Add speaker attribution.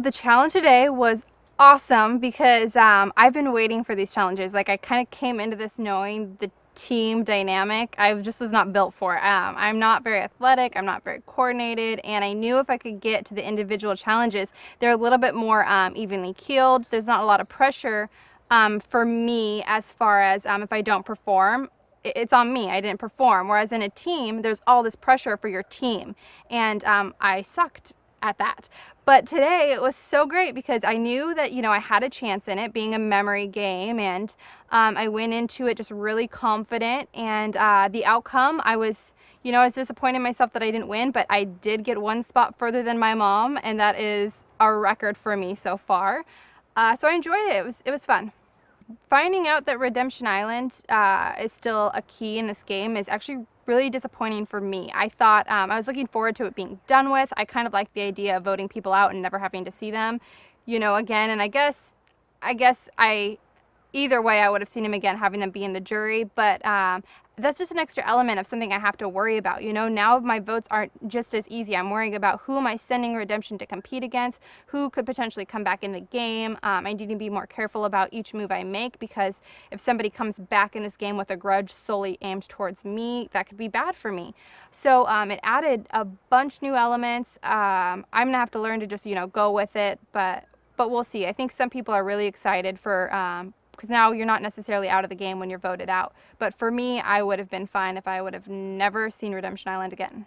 Speaker 1: The challenge today was awesome because um, I've been waiting for these challenges. Like I kind of came into this knowing the team dynamic I just was not built for. Um, I'm not very athletic, I'm not very coordinated, and I knew if I could get to the individual challenges, they're a little bit more um, evenly keeled. There's not a lot of pressure um, for me as far as um, if I don't perform it's on me. I didn't perform. Whereas in a team, there's all this pressure for your team. And um, I sucked at that. But today it was so great because I knew that, you know, I had a chance in it being a memory game and um, I went into it just really confident and uh, the outcome I was, you know, I was disappointed in myself that I didn't win, but I did get one spot further than my mom and that is a record for me so far. Uh, so I enjoyed it. It was, it was fun finding out that Redemption Island uh, is still a key in this game is actually really disappointing for me. I thought um, I was looking forward to it being done with. I kind of like the idea of voting people out and never having to see them, you know, again. And I guess, I guess I either way, I would have seen him again having them be in the jury, but um, that's just an extra element of something I have to worry about. You know, now my votes aren't just as easy. I'm worrying about who am I sending Redemption to compete against, who could potentially come back in the game. Um, I need to be more careful about each move I make because if somebody comes back in this game with a grudge solely aimed towards me, that could be bad for me. So um, it added a bunch new elements. Um, I'm gonna have to learn to just, you know, go with it, but but we'll see. I think some people are really excited for um, because now you're not necessarily out of the game when you're voted out. But for me, I would have been fine if I would have never seen Redemption Island again.